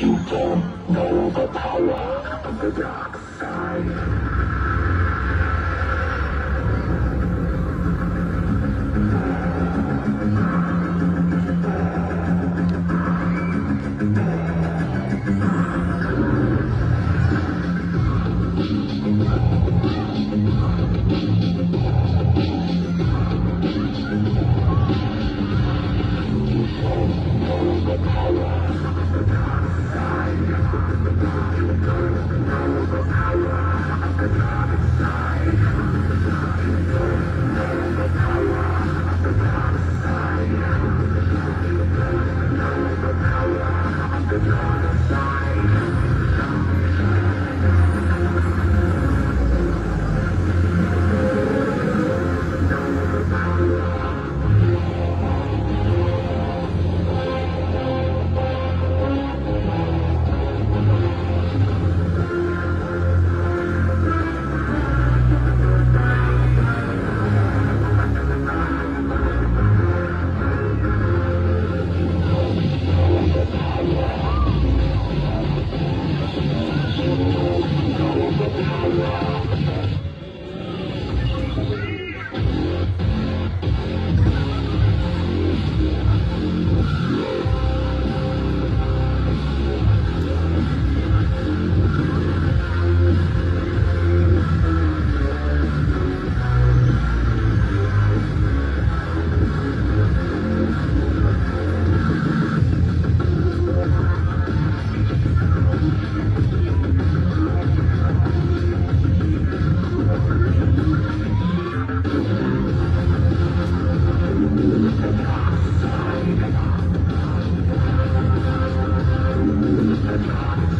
You don't know the power of the dark side. Side.